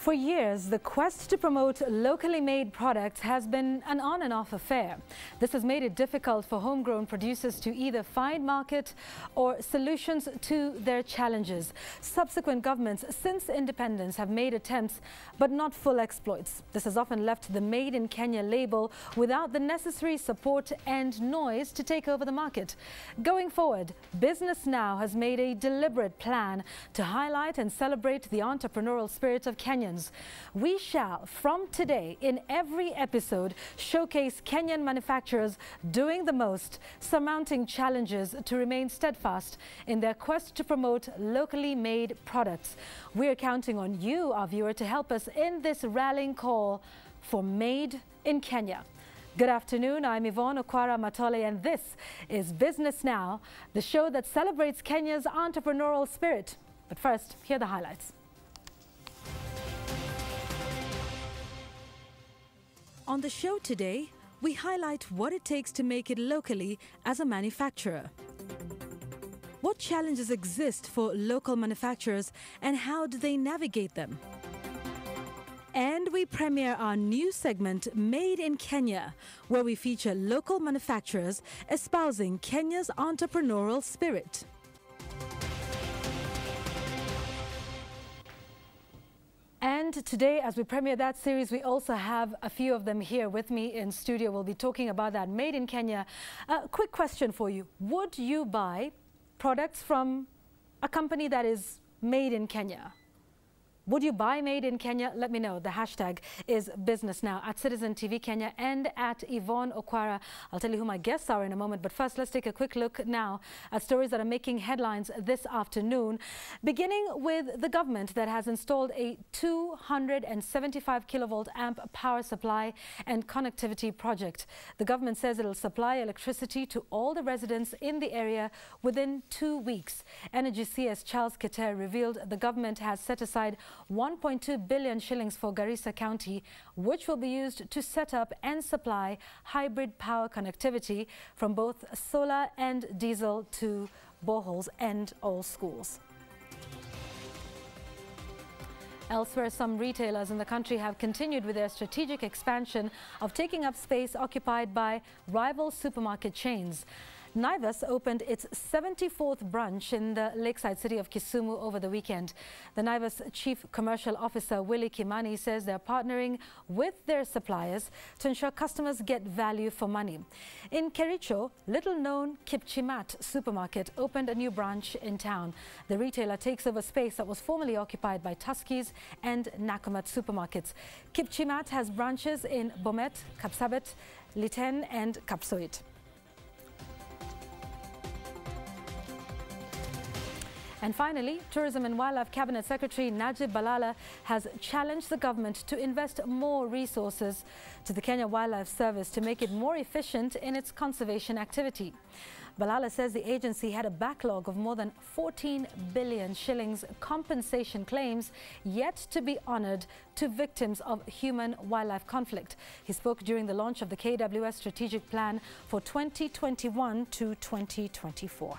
For years, the quest to promote locally made products has been an on and off affair. This has made it difficult for homegrown producers to either find market or solutions to their challenges. Subsequent governments since independence have made attempts, but not full exploits. This has often left the Made in Kenya label without the necessary support and noise to take over the market. Going forward, Business Now has made a deliberate plan to highlight and celebrate the entrepreneurial spirit of Kenya Kenyans. We shall, from today, in every episode, showcase Kenyan manufacturers doing the most, surmounting challenges to remain steadfast in their quest to promote locally made products. We're counting on you, our viewer, to help us in this rallying call for Made in Kenya. Good afternoon, I'm Yvonne Okwara Matole and this is Business Now, the show that celebrates Kenya's entrepreneurial spirit. But first, here are the highlights. On the show today, we highlight what it takes to make it locally as a manufacturer. What challenges exist for local manufacturers and how do they navigate them? And we premiere our new segment, Made in Kenya, where we feature local manufacturers espousing Kenya's entrepreneurial spirit. And today, as we premiere that series, we also have a few of them here with me in studio. We'll be talking about that made in Kenya. A uh, quick question for you. Would you buy products from a company that is made in Kenya? Would you buy Made in Kenya? Let me know. The hashtag is Business Now at Citizen TV Kenya and at Yvonne Okwara. I'll tell you who my guests are in a moment. But first, let's take a quick look now at stories that are making headlines this afternoon. Beginning with the government that has installed a 275 kilovolt amp power supply and connectivity project. The government says it'll supply electricity to all the residents in the area within two weeks. Energy CS Charles Keter revealed the government has set aside 1.2 billion shillings for Garissa County, which will be used to set up and supply hybrid power connectivity from both solar and diesel to boreholes and all schools. Elsewhere, some retailers in the country have continued with their strategic expansion of taking up space occupied by rival supermarket chains. Naivas opened its 74th branch in the lakeside city of Kisumu over the weekend. The Naivas Chief Commercial Officer Willie Kimani says they're partnering with their suppliers to ensure customers get value for money. In Kericho, little-known Kipchimchim supermarket opened a new branch in town. The retailer takes over space that was formerly occupied by Tuskys and Nakumatt supermarkets. Kipchimchim has branches in Bomet, Kapsabet, Litein and Kapsoit. And finally, Tourism and Wildlife Cabinet Secretary Najib Balala has challenged the government to invest more resources to the Kenya Wildlife Service to make it more efficient in its conservation activity. Balala says the agency had a backlog of more than 14 billion shillings compensation claims yet to be honored to victims of human-wildlife conflict. He spoke during the launch of the KWS strategic plan for 2021 to 2024.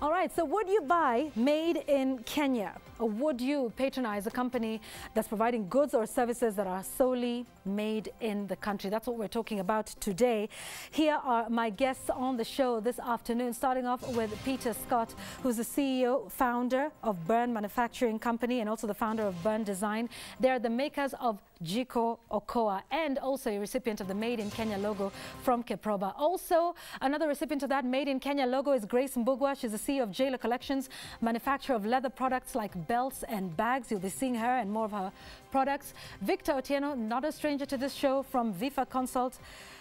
All right, so would you buy made in Kenya? Would you patronize a company that's providing goods or services that are solely made in the country? That's what we're talking about today. Here are my guests on the show this afternoon, starting off with Peter Scott, who's the CEO, founder of Burn Manufacturing Company and also the founder of Burn Design. They're the makers of Jiko Okoa and also a recipient of the Made in Kenya logo from Keproba. Also, another recipient of that Made in Kenya logo is Grace Mbugua. She's the CEO of Jailer Collections, manufacturer of leather products like belts and bags. You'll be seeing her and more of her products. Victor Otieno, not a stranger to this show from Vifa Consult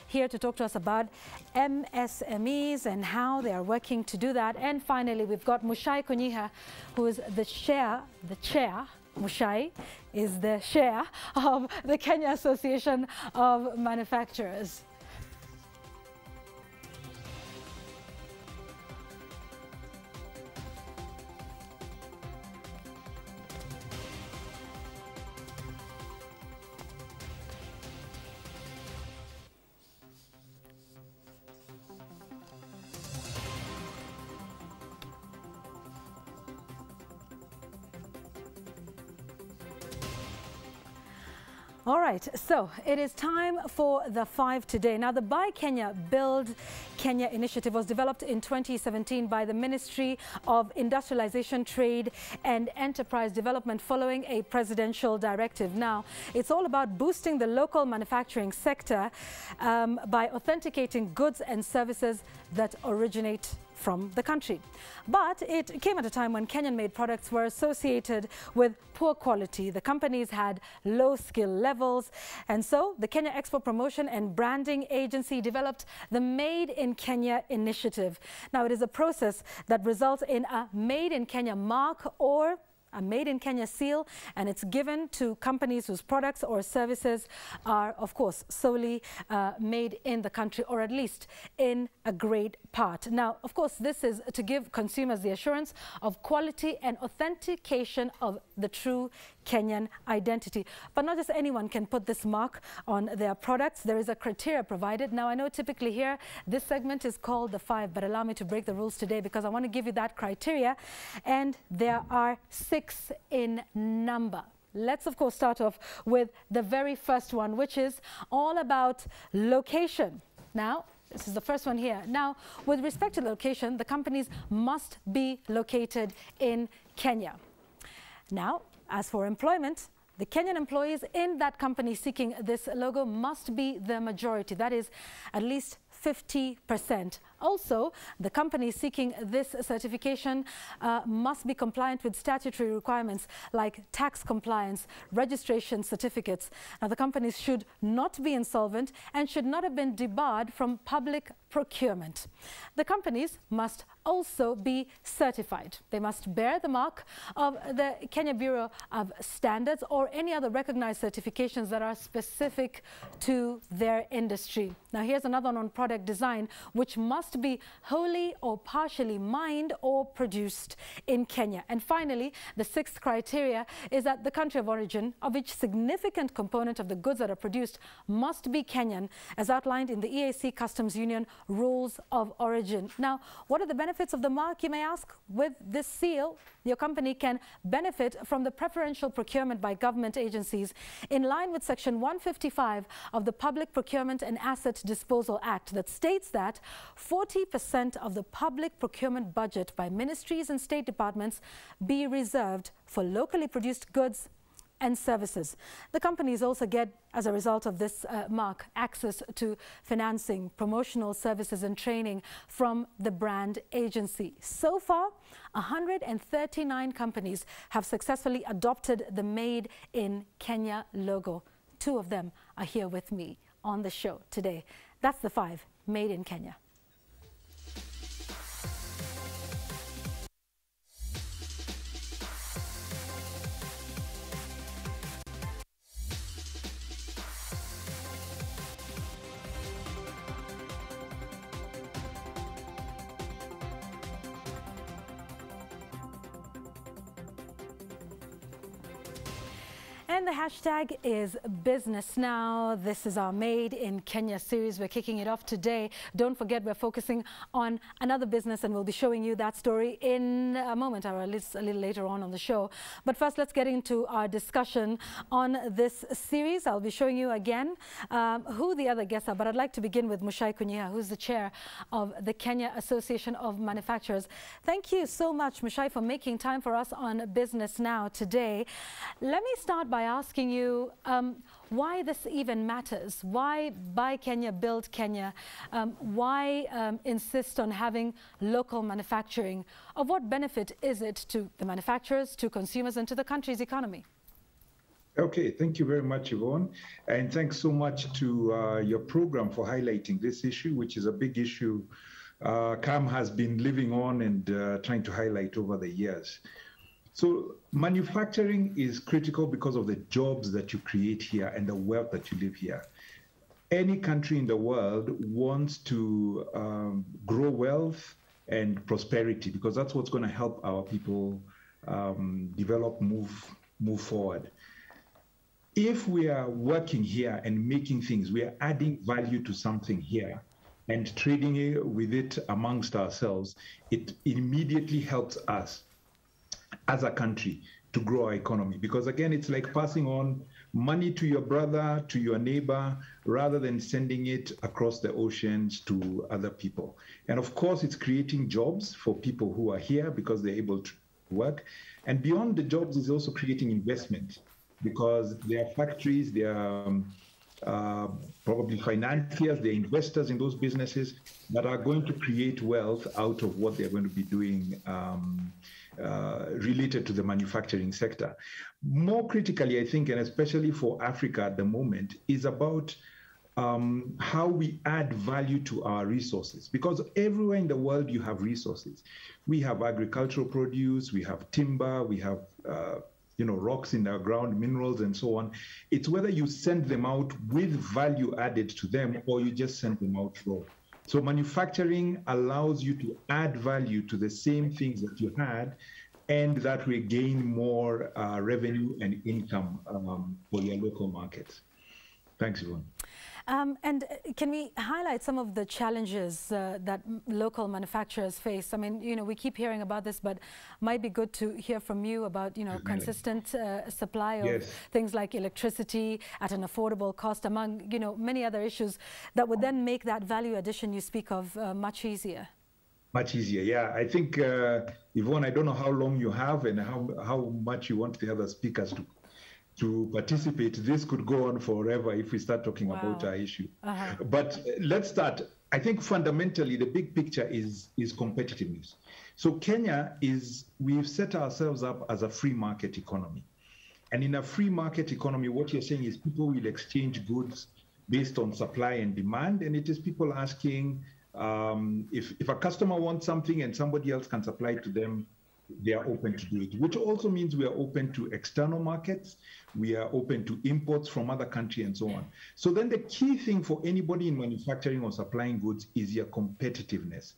here to talk to us about MSMEs and how they are working to do that. And finally, we've got Muchai Kunyiha, who is the chair, the chair, Muchai is the chair of the Kenya Association of Manufacturers. All right, so it is time for the five today. Now, the Buy Kenya, Build Kenya initiative was developed in 2017 by the Ministry of Industrialization, Trade and Enterprise Development following a presidential directive. Now, it's all about boosting the local manufacturing sector um, by authenticating goods and services that originate from the country. But it came at a time when Kenyan-made products were associated with poor quality. The companies had low skill levels. And so the Kenya Export Promotion and Branding Agency developed the Made in Kenya initiative. Now, it is a process that results in a Made in Kenya mark or a made in Kenya seal and it's given to companies whose products or services are of course solely uh, made in the country or at least in a great part. Now of course this is to give consumers the assurance of quality and authentication of the true Kenyan identity. But not just anyone can put this mark on their products. There is a criteria provided. Now, I know typically here, this segment is called the five, but allow me to break the rules today because I want to give you that criteria. And there are six in number. Let's, of course, start off with the very first one, which is all about location. Now, this is the first one here. Now, with respect to location, the companies must be located in Kenya. Now, as for employment, the Kenyan employees in that company seeking this logo must be the majority. That is at least 50%. Also, the company seeking this certification uh, must be compliant with statutory requirements like tax compliance, registration certificates. Now, the companies should not be insolvent and should not have been debarred from public procurement. The companies must also be certified. They must bear the mark of the Kenya Bureau of Standards or any other recognized certifications that are specific to their industry. Now, here's another one on product design, which must must be wholly or partially mined or produced in Kenya. And finally, the sixth criteria is that the country of origin of each significant component of the goods that are produced must be Kenyan, as outlined in the EAC Customs Union Rules of Origin. Now, what are the benefits of the mark, you may ask? With this seal, your company can benefit from the preferential procurement by government agencies in line with Section 155 of the Public Procurement and Asset Disposal Act that states that 40% of the public procurement budget by ministries and state departments be reserved for locally produced goods and services. The companies also get, as a result of this uh, mark, access to financing, promotional services and training from the brand agency. So far, 139 companies have successfully adopted the Made in Kenya logo. Two of them are here with me on the show today. That's the five Made in Kenya. The hashtag is business now. This is our Made in Kenya series. We're kicking it off today. Don't forget, we're focusing on another business and we'll be showing you that story in a moment or at least a little later on on the show. But first, let's get into our discussion on this series. I'll be showing you again um, who the other guests are, but I'd like to begin with Muchai Kunyiha, who's the chair of the Kenya Association of Manufacturers. Thank you so much, Muchai, for making time for us on Business Now today. Let me start by asking you um, why this even matters. Why buy Kenya, build Kenya? Um, why um, insist on having local manufacturing? Of what benefit is it to the manufacturers, to consumers, and to the country's economy? Okay, thank you very much, Yvonne. And thanks so much to uh, your program for highlighting this issue, which is a big issue uh, KAM has been living on and uh, trying to highlight over the years. So manufacturing is critical because of the jobs that you create here and the wealth that you live here. Any country in the world wants to um, grow wealth and prosperity because that's what's going to help our people um, develop, move, move forward. If we are working here and making things, we are adding value to something here and trading with it amongst ourselves, it immediately helps us as a country to grow our economy. Because again, it's like passing on money to your brother, to your neighbor, rather than sending it across the oceans to other people. And of course, it's creating jobs for people who are here because they're able to work. And beyond the jobs, is also creating investment because there are factories, there are um, uh, probably financiers, they're investors in those businesses that are going to create wealth out of what they're going to be doing um, uh, related to the manufacturing sector. More critically, I think, and especially for Africa at the moment, is about um, how we add value to our resources. Because everywhere in the world, you have resources. We have agricultural produce, we have timber, we have uh, you know, rocks in the ground, minerals, and so on. It's whether you send them out with value added to them or you just send them out raw. So manufacturing allows you to add value to the same things that you had, and that will gain more uh, revenue and income um, for your local market. Thanks, Yvonne. Um, and uh, can we highlight some of the challenges uh, that local manufacturers face? I mean, you know, we keep hearing about this, but might be good to hear from you about, you know, consistent uh, supply of yes. things like electricity at an affordable cost, among, you know, many other issues that would then make that value addition you speak of uh, much easier. Much easier, yeah. I think, uh, Yvonne, I don't know how long you have and how, how much you want the other speakers to to participate. This could go on forever if we start talking wow. about our issue. Uh-huh. But let's start. I think fundamentally the big picture is is competitiveness. So Kenya is we've set ourselves up as a free market economy. And in a free market economy, what you're saying is people will exchange goods based on supply and demand. And it is people asking um, if, if a customer wants something and somebody else can supply to them, they are open to do it, which also means we are open to external markets, we are open to imports from other countries and so on. So then the key thing for anybody in manufacturing or supplying goods is your competitiveness.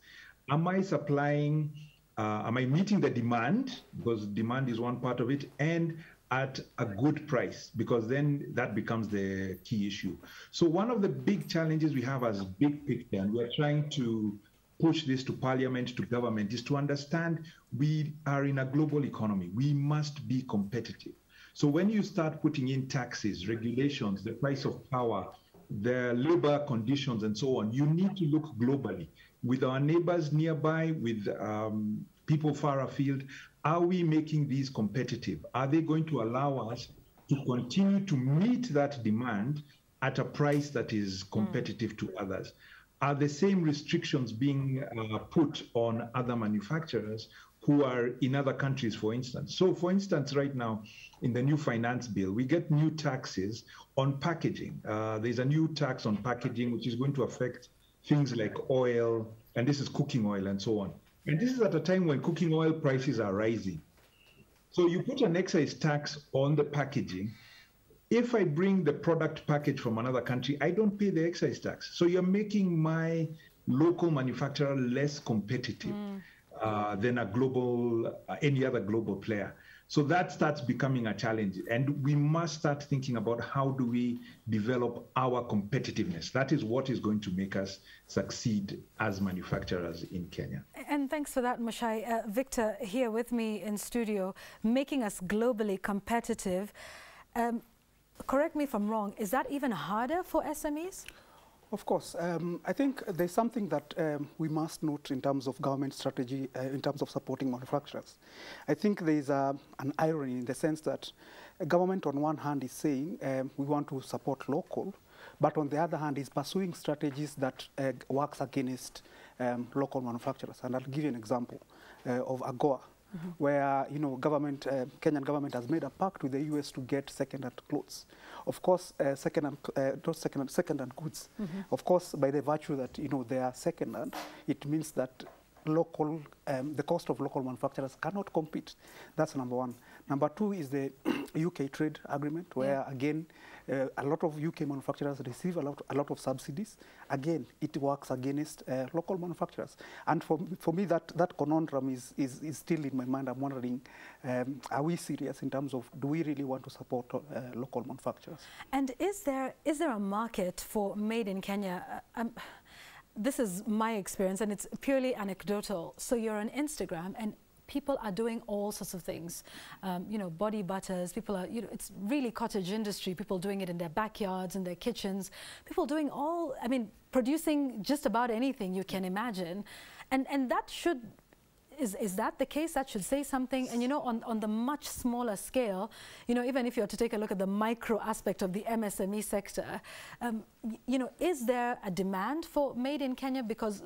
Am I supplying, uh, am I meeting the demand? Because demand is one part of it, and at a good price, because then that becomes the key issue. So one of the big challenges we have as big picture, and we're trying to push this to parliament, to government, is to understand we are in a global economy. We must be competitive. So when you start putting in taxes, regulations, the price of power, the labor conditions, and so on, you need to look globally with our neighbors nearby, with um, people far afield. Are we making these competitive? Are they going to allow us to continue to meet that demand at a price that is competitive mm. to others? are the same restrictions being uh, put on other manufacturers who are in other countries, for instance. So, for instance, right now in the new finance bill, we get new taxes on packaging. Uh, there's a new tax on packaging which is going to affect things like oil, and this is cooking oil and so on. And this is at a time when cooking oil prices are rising. So, you put an excise tax on the packaging if I bring the product package from another country, I don't pay the excise tax. So you're making my local manufacturer less competitive mm. Uh, than a global, uh, any other global player. So that starts becoming a challenge. And we must start thinking about how do we develop our competitiveness. That is what is going to make us succeed as manufacturers in Kenya. And thanks for that, Muchai. Uh, Victor, here with me in studio, making us globally competitive. Um, correct me if I'm wrong, is that even harder for SMEs? Of course. Um, I think there's something that um, we must note in terms of government strategy, uh, in terms of supporting manufacturers. I think there's uh, an irony in the sense that government on one hand is saying um, we want to support local, but on the other hand is pursuing strategies that uh, works against um, local manufacturers. And I'll give you an example uh, of AGOA. Mm -hmm. where you know government, uh, Kenyan government has made a pact with the U.S. to get second-hand clothes. Of course, uh, second-hand, uh, not second-hand, second-hand goods. Mm -hmm. Of course, by the virtue that you know they are second-hand, it means that local, um, the cost of local manufacturers cannot compete. That's number one. Number two is the UK trade agreement, where yeah. again, uh, a lot of UK manufacturers receive a lot, a lot of subsidies. Again, it works against uh, local manufacturers. And for, for me, that, that conundrum is, is, is still in my mind. I'm wondering, um, are we serious in terms of do we really want to support uh, local manufacturers? And is there, is there a market for made in Kenya? Uh, um, this is my experience and it's purely anecdotal. So you're on Instagram and people are doing all sorts of things. Um, you know, body butters, people are, you know, it's really cottage industry, people doing it in their backyards, in their kitchens, people doing all, I mean, producing just about anything you can imagine. And, and that should is, is that the case? That should say something. And you know, on, on the much smaller scale, you know, even if you were to take a look at the micro aspect of the MSME sector, um, you know, is there a demand for made in Kenya? Because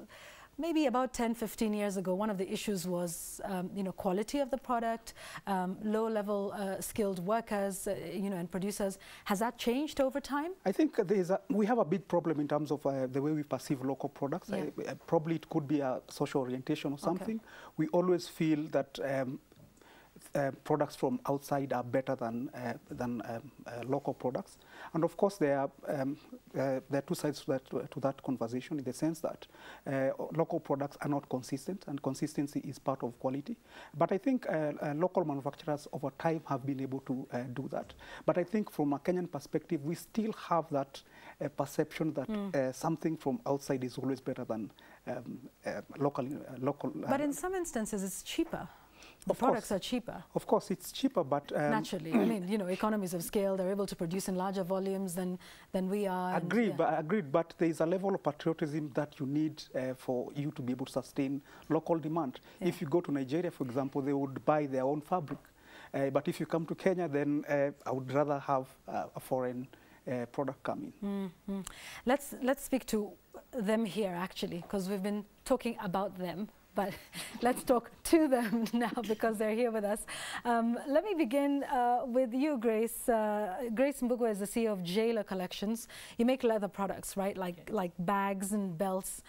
maybe about 10, 15 years ago, one of the issues was, um, you know, quality of the product, um, low-level uh, skilled workers, uh, you know, and producers. Has that changed over time? I think a, we have a big problem in terms of uh, the way we perceive local products. Yeah. Uh, probably it could be a social orientation or something. Okay. We always feel that um, uh, products from outside are better than uh, than um, uh, local products. And of course, there are um, uh, there are two sides to that, to that conversation in the sense that uh, local products are not consistent, and consistency is part of quality. But I think local manufacturers over time have been able to do that. But I think from a Kenyan perspective, we still have that perception that mm. something from outside is always better than um, local. local. but in some instances, it's cheaper the of products course. are cheaper. Of course, it's cheaper, but um, naturally, I mean, you know, economies of scale. They're able to produce in larger volumes than than we are. Agreed, yeah. but agreed. But there is a level of patriotism that you need uh, for you to be able to sustain local demand. Yeah. If you go to Nigeria, for example, they would buy their own fabric. Uh, but if you come to Kenya, then uh, I would rather have uh, a foreign uh, product coming. Mm -hmm. Let's let's speak to them here actually, because we've been talking about them but let's talk to them now because they're here with us. Um, let me begin uh, with you, Grace. Uh, Grace Mbugua is the CEO of Jailer Collections. You make leather products, right? Like, like bags and belts.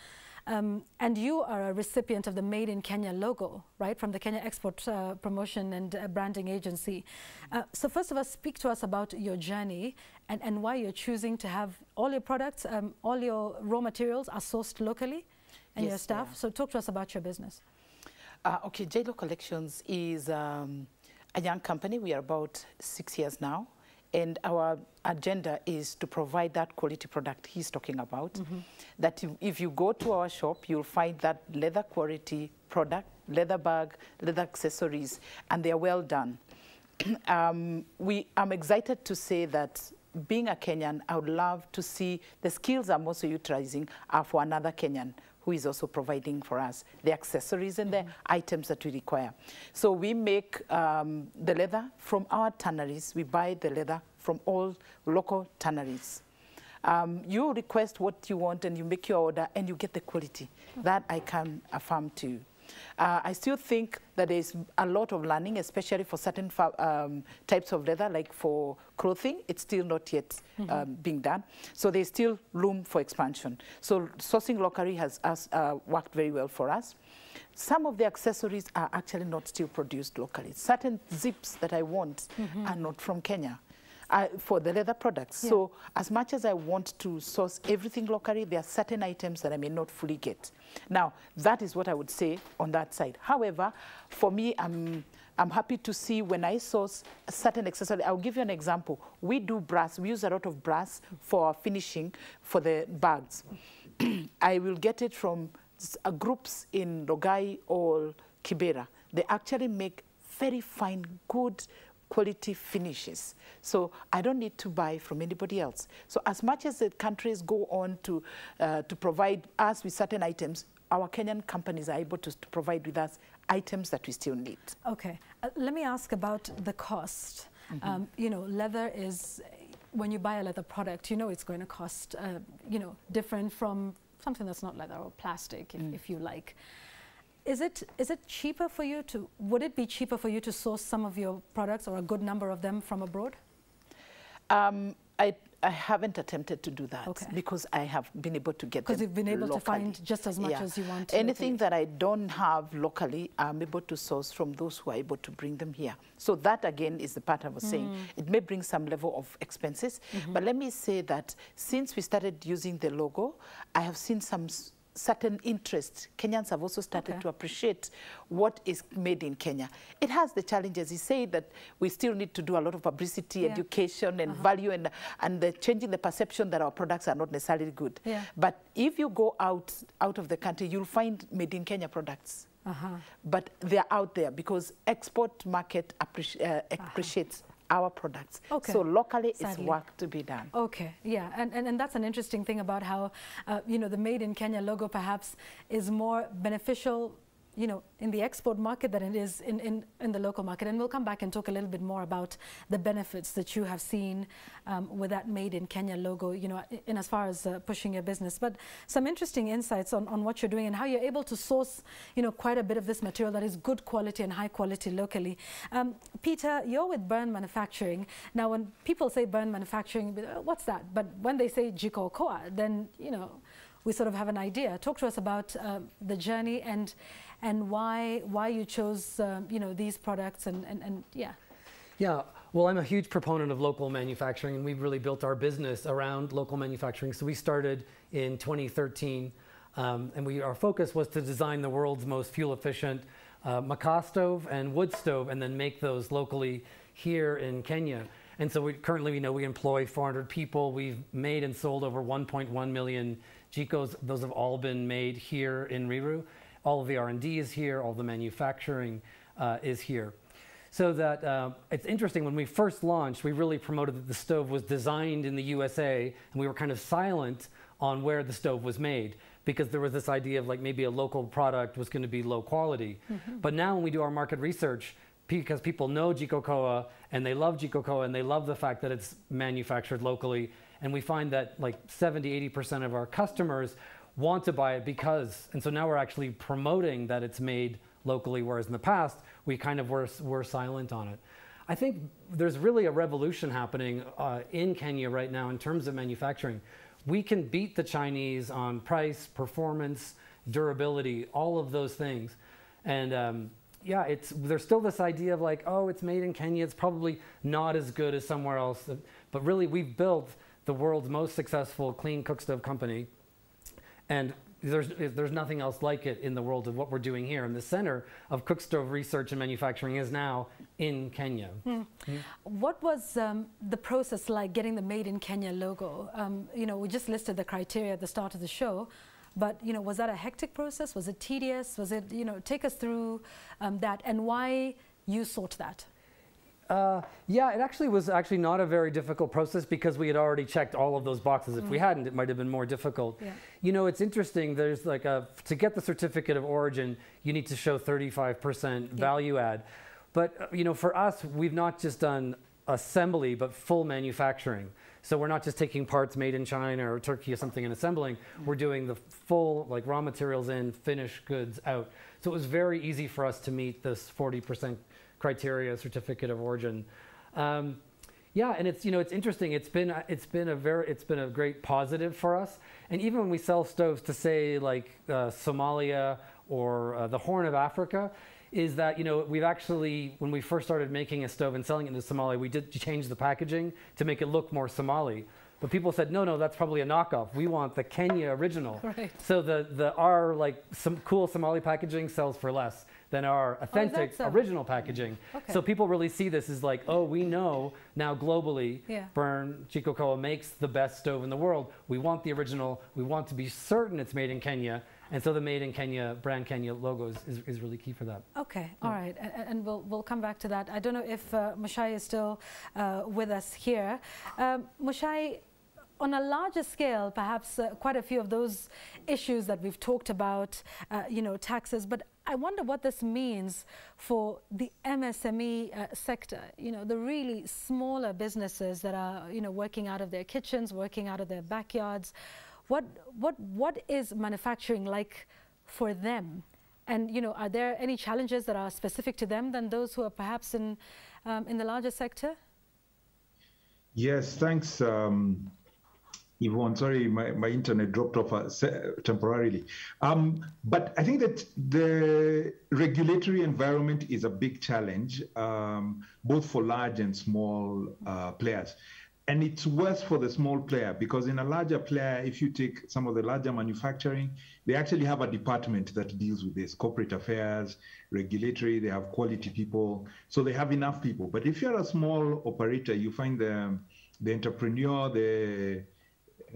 Um, and you are a recipient of the Made in Kenya logo, right, from the Kenya Export uh, Promotion and uh, Branding Agency. Uh, so first of all, speak to us about your journey and, and why you're choosing to have all your products, um, all your raw materials are sourced locally and yes, your staff. Yeah. So talk to us about your business. Uh, okay, JLO Collections is um, a young company. We are about six years now. And our agenda is to provide that quality product he's talking about. Mm -hmm. That if you go to our shop, you'll find that leather quality product, leather bag, leather accessories, and they're well done. um, we, I'm excited to say that being a Kenyan, I would love to see the skills I'm also utilizing are for another Kenyan who is also providing for us the accessories and mm -hmm. the items that we require. So we make um, the leather from our tanneries. We buy the leather from all local tanneries. Um, you request what you want and you make your order and you get the quality. Okay. That I can affirm to you. Uh, I still think that there's a lot of learning, especially for certain um, types of leather, like for clothing, it's still not yet mm -hmm. um, being done. So there's still room for expansion. So sourcing locally has, has uh, worked very well for us. Some of the accessories are actually not still produced locally. Certain zips that I want mm -hmm. are not from Kenya uh, for the leather products. Yeah. So as much as I want to source everything locally, there are certain items that I may not fully get. Now, that is what I would say on that side. However, for me, I'm, I'm happy to see when I source a certain accessory. I'll give you an example. We do brass. We use a lot of brass for finishing for the bags. I will get it from uh, groups in Logai or Kibera. They actually make very fine, good quality finishes. So I don't need to buy from anybody else. So as much as the countries go on to, uh, to provide us with certain items, our Kenyan companies are able to, to provide with us items that we still need. Okay. Uh, let me ask about the cost. Mm -hmm. um, you know, leather is, when you buy a leather product, you know it's going to cost, uh, you know, different from something that's not leather or plastic, if, mm. if you like. Is it, is it cheaper for you to, would it be cheaper for you to source some of your products or a good number of them from abroad? Um, I, I haven't attempted to do that okay. because I have been able to get Because you've been able locally. to find just as much yeah. as you want. Anything that I don't have locally, I'm able to source from those who are able to bring them here. So that again is the part I was mm. saying. It may bring some level of expenses, mm -hmm. but let me say that since we started using the logo, I have seen some certain interest. Kenyans have also started okay. to appreciate what is made in Kenya. It has the challenges. He said that we still need to do a lot of publicity, yeah. education, and uh -huh. value, and, and the changing the perception that our products are not necessarily good. Yeah. But if you go out, out of the country, you'll find made in Kenya products Uh-huh. But they're out there because export market appreci uh, appreciates uh-huh. Our products. Okay. So locally, Sadly. it's work to be done. Okay, yeah, and, and, and that's an interesting thing about how, uh, you know, the Made in Kenya logo perhaps is more beneficial you know, in the export market than it is in, in, in the local market. And we'll come back and talk a little bit more about the benefits that you have seen um, with that Made in Kenya logo, you know, in as far as uh, pushing your business. But some interesting insights on, on what you're doing and how you're able to source, you know, quite a bit of this material that is good quality and high quality locally. Um, Peter, you're with Burn Manufacturing. Now, when people say Burn Manufacturing, what's that? But when they say Jikokoa, then, you know, we sort of have an idea. Talk to us about uh, the journey and and why why you chose um, you know these products and, and, and yeah. Yeah, well, I'm a huge proponent of local manufacturing, and we've really built our business around local manufacturing. So we started in 2013, um, and we, our focus was to design the world's most fuel-efficient uh, makaa stove and wood stove, and then make those locally here in Kenya. And so we, currently, we know we employ 400 people. We've made and sold over 1.1 million Jikos. Those have all been made here in Ruiru. All of the R&D is here, all the manufacturing uh, is here. So that uh, it's interesting, when we first launched, we really promoted that the stove was designed in the USA, and we were kind of silent on where the stove was made because there was this idea of like maybe a local product was going to be low quality. Mm -hmm. But now when we do our market research, because people know Jikokoa and they love Jikokoa and they love the fact that it's manufactured locally, and we find that like 70, 80% of our customers want to buy it because, and so now we're actually promoting that it's made locally, whereas in the past, we kind of were, were silent on it. I think there's really a revolution happening uh, in Kenya right now in terms of manufacturing. We can beat the Chinese on price, performance, durability, all of those things. And um, yeah, it's, there's still this idea of like, oh, it's made in Kenya, it's probably not as good as somewhere else. But really, we've built the world's most successful clean cook stove company and there's, there's nothing else like it in the world of what we're doing here. And the center of cook stove research and manufacturing is now in Kenya. Mm. Mm. What was um, the process like getting the Made in Kenya logo? Um, you know, we just listed the criteria at the start of the show. But you know, was that a hectic process? Was it tedious? Was it you know? Take us through um, that and why you sought that. Uh, yeah, it actually was actually not a very difficult process because we had already checked all of those boxes. If mm. we hadn't, it might have been more difficult. Yeah. You know, it's interesting. There's like a to get the certificate of origin, you need to show 35% value add. But uh, you know, for us, we've not just done assembly, but full manufacturing. So we're not just taking parts made in China or Turkey or something and assembling. Mm. We're doing the full like raw materials in, finished goods out. So it was very easy for us to meet this 40% criteria certificate of origin. Um, yeah, and it's you know it's interesting. It's been it's been a very it's been a great positive for us. And even when we sell stoves to say like uh, Somalia or uh, the Horn of Africa, is that you know we've actually when we first started making a stove and selling it to Somalia, we did change the packaging to make it look more Somali. But people said, no, no, that's probably a knockoff. We want the Kenya original. Right. So the, the our like some cool Somali packaging sells for less than our oh, authentic oh, original packaging. Okay. So people really see this as like, oh, we know now globally, yeah. Burn Jikokoa makes the best stove in the world. We want the original. We want to be certain it's made in Kenya. And so the Made in Kenya, brand Kenya logo is, is, really key for that. Okay, yeah. all right. And, and, we'll, we'll come back to that. I don't know if uh, Muchai is still uh, with us here. Um, Muchai, on a larger scale, perhaps uh, quite a few of those issues that we've talked about, uh, you know, taxes, but I wonder what this means for the MSME uh, sector, you know, the really smaller businesses that are, you know, working out of their kitchens, working out of their backyards. What, what, what is manufacturing like for them? And, you know, are there any challenges that are specific to them than those who are perhaps in, um, in the larger sector? Yes, thanks. Um, Yvonne, sorry, my, my internet dropped off uh, temporarily. Um, but I think that the regulatory environment is a big challenge, um, both for large and small uh, players. And it's worse for the small player because in a larger player, if you take some of the larger manufacturing, they actually have a department that deals with this corporate affairs, regulatory, they have quality people. So they have enough people. But if you're a small operator, you find the, the entrepreneur, the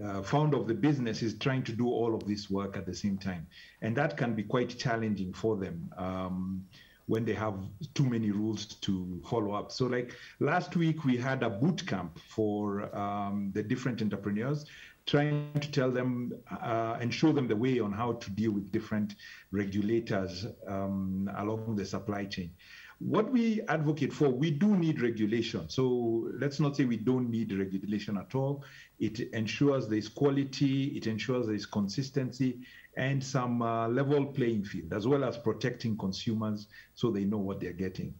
uh, founder of the business is trying to do all of this work at the same time. And that can be quite challenging for them um, when they have too many rules to follow up. So, like last week, we had a boot camp for um, the different entrepreneurs, trying to tell them uh, and show them the way on how to deal with different regulators um, along the supply chain what we advocate for, we do need regulation. So let's not say we don't need regulation at all. It ensures there's quality, it ensures there's consistency and some uh, level playing field, as well as protecting consumers so they know what they're getting.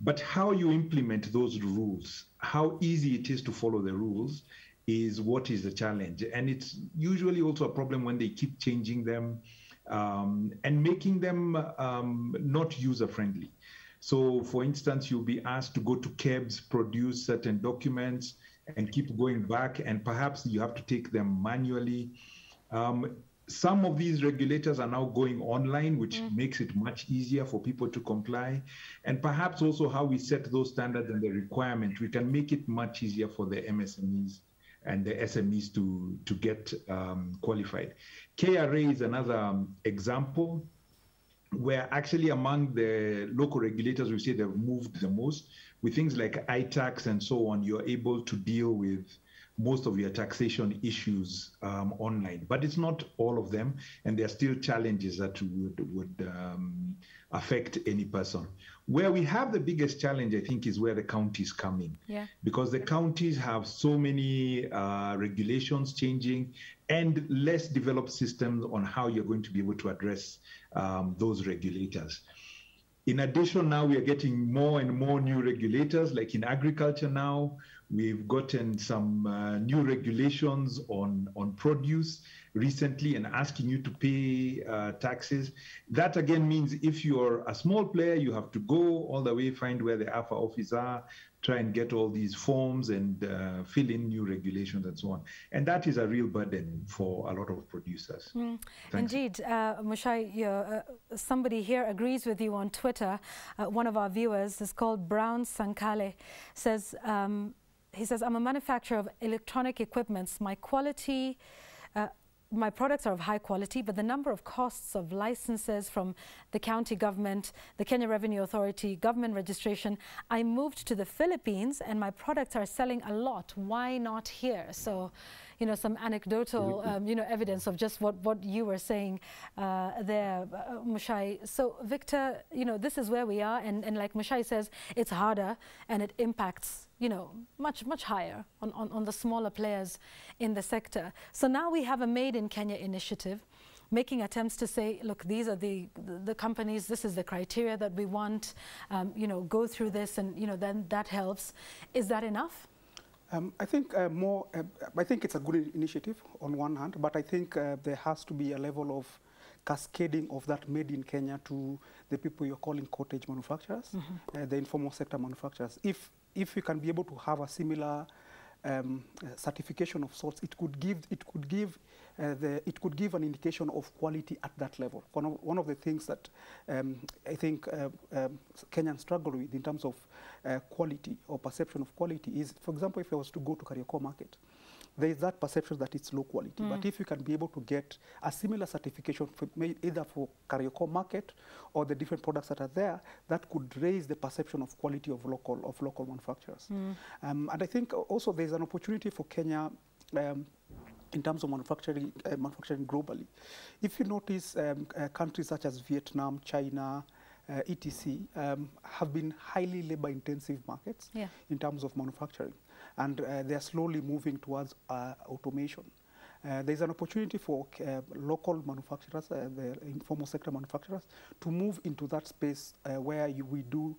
But how you implement those rules, how easy it is to follow the rules, is what is the challenge. And it's usually also a problem when they keep changing them um, and making them um, not user friendly. So, for instance, you'll be asked to go to KEBS, produce certain documents, and keep going back, and perhaps you have to take them manually. Um, some of these regulators are now going online, which mm. makes it much easier for people to comply. And perhaps also how we set those standards and the requirements, we can make it much easier for the MSMEs and the SMEs to, to get um, qualified. KRA is another um, example where actually among the local regulators, we see they've moved the most. With things like iTax and so on, you're able to deal with most of your taxation issues um, online, but it's not all of them, and there are still challenges that would would um, affect any person. Where we have the biggest challenge, I think, is where the counties come in, yeah. because the counties have so many uh, regulations changing and less developed systems on how you're going to be able to address um, those regulators. In addition, now we are getting more and more new regulators, like in agriculture now, we've gotten some uh, new regulations on, on produce recently and asking you to pay uh, taxes. That again means if you're a small player, you have to go all the way, find where the AFA office are, try and get all these forms and uh, fill in new regulations and so on. And that is a real burden for a lot of producers. Mm. Indeed, uh, Muchai, uh, somebody here agrees with you on Twitter. Uh, one of our viewers is called Brown Sankale, says, um, he says, I'm a manufacturer of electronic equipments. My quality uh, my products are of high quality, but the number of costs of licenses from the county government, the Kenya Revenue Authority, government registration, I moved to the Philippines and my products are selling a lot. Why not here? So, you know, some anecdotal, um, you know, evidence of just what, what you were saying uh, there, uh, Muchai. So, Victor, you know, this is where we are. And, and like Muchai says, it's harder and it impacts you know, much, much higher on, on, on, the smaller players in the sector. So now we have a Made in Kenya initiative making attempts to say, look, these are the, the, the companies, this is the criteria that we want, um, you know, go through this and, you know, then that helps. Is that enough? Um, I think uh, more, uh, I think it's a good initiative on one hand, but I think uh, there has to be a level of cascading of that made in Kenya to the people you're calling cottage manufacturers, mm -hmm. the informal sector manufacturers. If if we can be able to have a similar um, uh, certification of sorts, it could give it could give uh, the it could give an indication of quality at that level. One of, one of the things that um, I think uh, um, Kenyans struggle with in terms of uh, quality or perception of quality is, for example, if I was to go to Kariokor market, there is that perception that it's low quality. Mm. But if you can be able to get a similar certification for either for Kariokor market or the different products that are there, that could raise the perception of quality of local of local manufacturers. Mm. Um, and I think also there's an opportunity for Kenya. Um, in terms of manufacturing, uh, manufacturing globally, if you notice, um, uh, countries such as Vietnam, China, uh, etc., um, have been highly labor-intensive markets yeah. in terms of manufacturing and uh, they are slowly moving towards uh, automation. Uh, there's an opportunity for local manufacturers, the informal sector manufacturers, to move into that space where you, we do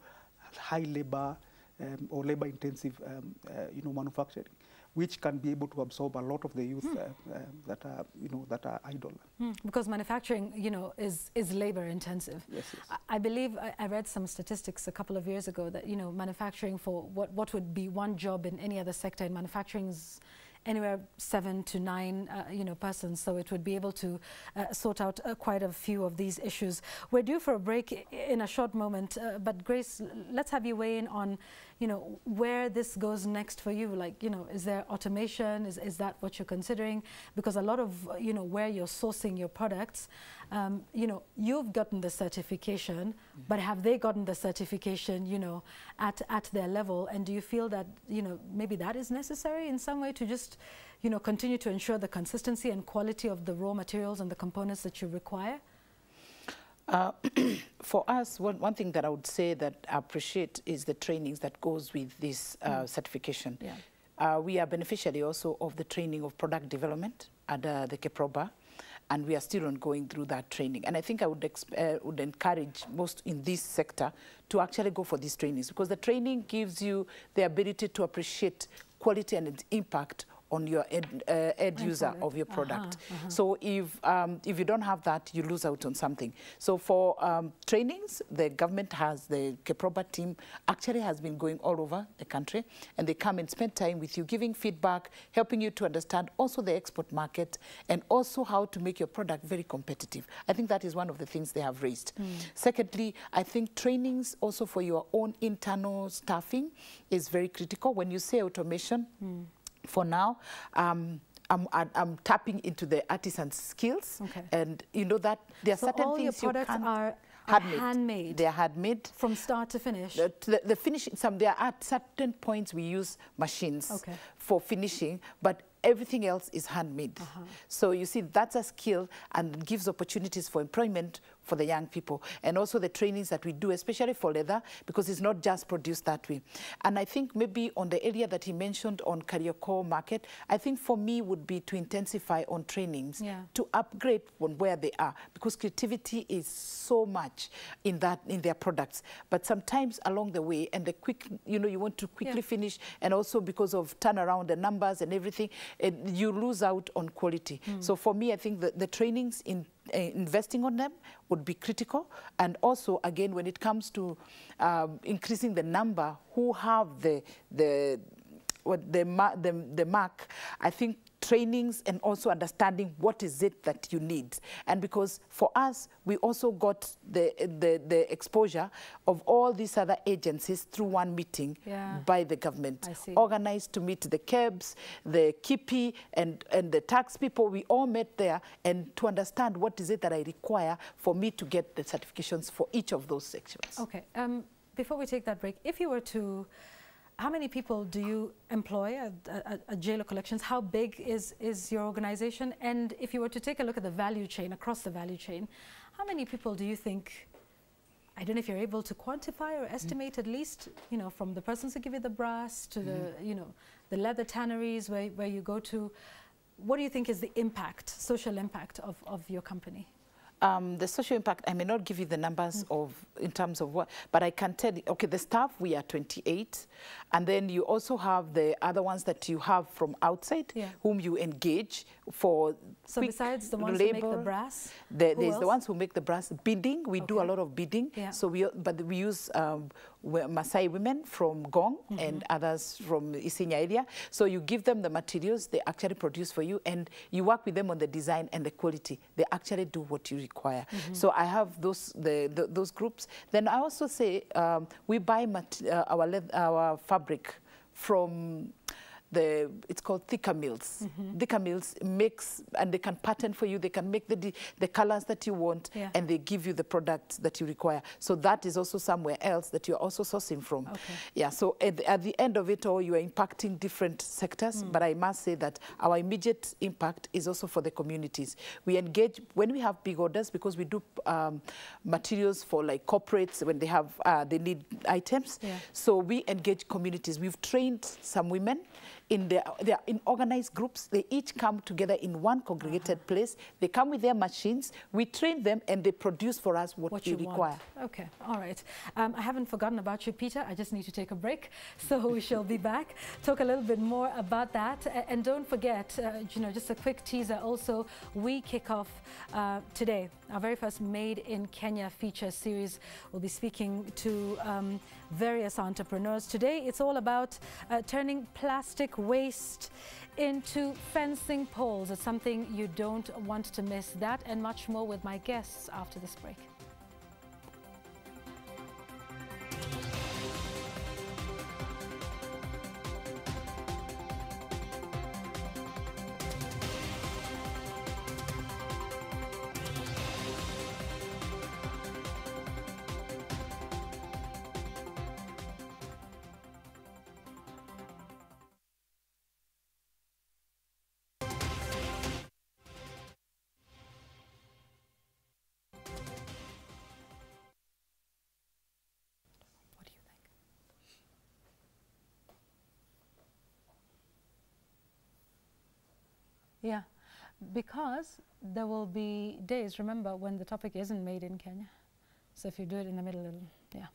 high labor um, or labor intensive um, you know, manufacturing which can be able to absorb a lot of the youth mm. uh, uh, that are, you know, that are idle. Mm. Because manufacturing, you know, is, is labor intensive. Yes, yes. I, I believe I, I, read some statistics a couple of years ago that, you know, manufacturing for what, what would be one job in any other sector in manufacturing is anywhere seven to nine, uh, you know, persons. So it would be able to uh, sort out uh, quite a few of these issues. We're due for a break in a short moment, uh, but Grace, let's have you weigh in on you know, where this goes next for you? Like, you know, is there automation? Is, is that what you're considering? Because a lot of, you know, where you're sourcing your products, um, you know, you've gotten the certification, mm -hmm. but have they gotten the certification, you know, at, at their level? And do you feel that, you know, maybe that is necessary in some way to just, you know, continue to ensure the consistency and quality of the raw materials and the components that you require? Uh, for us, one, one thing that I would say that I appreciate is the trainings that goes with this uh, mm. certification. Yeah. Uh, we are beneficiary also of the training of product development at uh, the KEPROBA, and we are still on going through that training. And I think I would, uh, would encourage most in this sector to actually go for these trainings because the training gives you the ability to appreciate quality and its impact on your end, uh, end user of your product. Uh -huh, uh -huh. So if, um, if you don't have that, you lose out on something. So for um, trainings, the government has, the KEPROBA team actually has been going all over the country and they come and spend time with you, giving feedback, helping you to understand also the export market and also how to make your product very competitive. I think that is one of the things they have raised. Mm. Secondly, I think trainings also for your own internal staffing is very critical. When you say automation, mm for now, um, I'm, I'm, tapping into the artisan skills. Okay. And you know that there are so certain all things your products are handmade. handmade. They are handmade. From start to finish? The, the, the finish, some, there are at certain points we use machines okay. for finishing, but everything else is handmade. Uh -huh. So you see, that's a skill and gives opportunities for employment for the young people. And also the trainings that we do, especially for leather, because it's not just produced that way. And I think maybe on the area that he mentioned on Kariokor market, I think for me would be to intensify on trainings, yeah. to upgrade on where they are, because creativity is so much in that in their products. But sometimes along the way, and the quick, you know, you want to quickly yeah. finish, and also because of turnaround, the numbers and everything, it, you lose out on quality. Mm. So for me, I think the, the trainings in investing on them would be critical. And also, again, when it comes to um, increasing the number who have the, the, what the, the, the mark, I think trainings and also understanding what is it that you need. And because for us, we also got the, the, the exposure of all these other agencies through one meeting yeah. by the government, organized to meet the KEBS, the KIPI, and, and the tax people. We all met there and to understand what is it that I require for me to get the certifications for each of those sections. Okay. Um, before we take that break, if you were to how many people do you employ at, at, at JLO Collections? How big is, is your organization? And if you were to take a look at the value chain, across the value chain, how many people do you think, I don't know if you're able to quantify or estimate mm. at least, you know, from the persons who give you the brass to mm. the, you know, the leather tanneries where, where you go to, what do you think is the impact, social impact of, of your company? Um, the social impact, I may not give you the numbers mm. of in terms of what, but I can tell you, okay, the staff, we are 28. And then you also have the other ones that you have from outside, yeah. whom you engage for So besides the ones labor, who make the brass? The, there's else? the ones who make the brass. Bidding, we okay. do a lot of bidding. Yeah. So we, but we use um, Maasai women from Ngong mm -hmm. and others from Isinya area. So you give them the materials, they actually produce for you, and you work with them on the design and the quality. They actually do what you require. Mm -hmm. So I have those the, the, those groups. Then I also say um, we buy uh, our, our fabric from the it's called Thika mills. Mm -hmm. Thika mills makes and they can pattern for you. They can make the the colors that you want, yeah. and they give you the products that you require. So that is also somewhere else that you are also sourcing from. Okay. Yeah. So at the, at the end of it all, you are impacting different sectors. Mm. But I must say that our immediate impact is also for the communities. We engage when we have big orders because we do um, materials for like corporates when they have uh, they need items. Yeah. So we engage communities. We've trained some women in their, they are in organized groups. They each come together in one congregated uh -huh. place. They come with their machines. We train them and they produce for us what, what we require. Want. Okay, all right. Um, I haven't forgotten about you, Peter. I just need to take a break. So we shall be back, talk a little bit more about that. And don't forget, uh, you know, just a quick teaser also, we kick off uh, today our very first Made in Kenya feature series. We'll be speaking to um, various entrepreneurs. Today, it's all about uh, turning plastic waste into fencing poles. It's something you don't want to miss. That and much more with my guests after this break. Yeah, because there will be days, remember, when the topic isn't made in Kenya. So if you do it in the middle, yeah,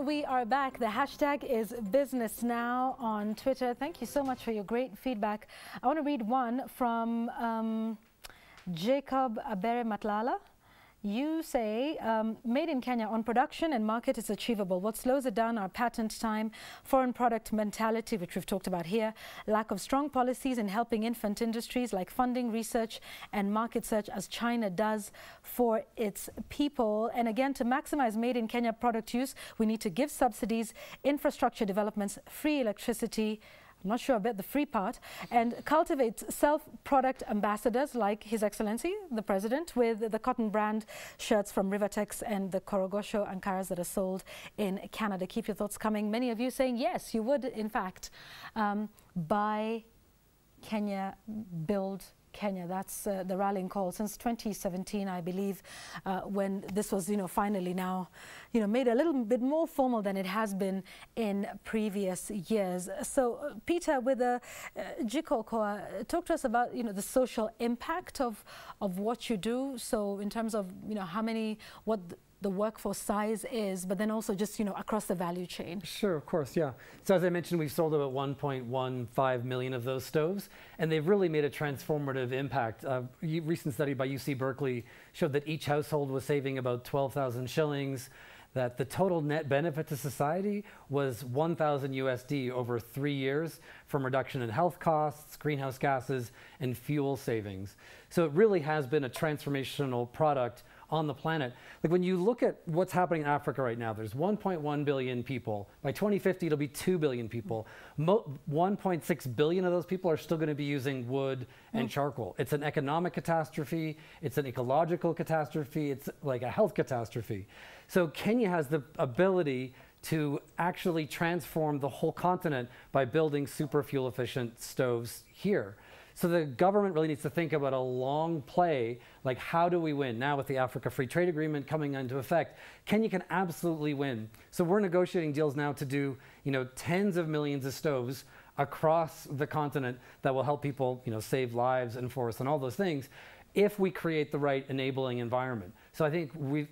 We are back. The hashtag is business now on Twitter. Thank you so much for your great feedback. I want to read one from um, Jacob Abere Matlala. You say um, made in Kenya on production and market is achievable. What slows it down are patent time, foreign product mentality, which we've talked about here, lack of strong policies in helping infant industries like funding, research and market search as China does for its people. And again, to maximize made in Kenya product use, we need to give subsidies, infrastructure developments, free electricity, I'm not sure about the free part, and cultivates self-product ambassadors like His Excellency, the President, with the cotton brand shirts from Rivertex and the Korogocho Ankaras that are sold in Canada. Keep your thoughts coming. Many of you saying, yes, you would, in fact, um, buy Kenya, build Kenya. That's uh, the rallying call since 2017, I believe, uh, when this was, you know, finally now, you know, made a little bit more formal than it has been in previous years. So, uh, Peter, with the uh, Jikokoa, talk to us about, you know, the social impact of of what you do. So, in terms of, you know, how many, what the workforce size is, but then also just, you know, across the value chain. Sure, of course, yeah. So as I mentioned, we've sold about 1.15 million of those stoves, and they've really made a transformative impact. Uh, a recent study by UC Berkeley showed that each household was saving about 12,000 shillings, that the total net benefit to society was 1,000 USD over three years from reduction in health costs, greenhouse gases, and fuel savings. So it really has been a transformational product on the planet. Like when you look at what's happening in Africa right now, there's 1.1 billion people. By 2050, it'll be 2 billion people. 1.6 billion of those people are still going to be using wood and mm. charcoal. It's an economic catastrophe. It's an ecological catastrophe. It's like a health catastrophe. So Kenya has the ability to actually transform the whole continent by building super fuel efficient stoves here. So the government really needs to think about a long play, like how do we win? Now with the Africa Free Trade Agreement coming into effect, Kenya can absolutely win. So we're negotiating deals now to do, you know, tens of millions of stoves across the continent that will help people, you know, save lives and forests and all those things if we create the right enabling environment. So I think we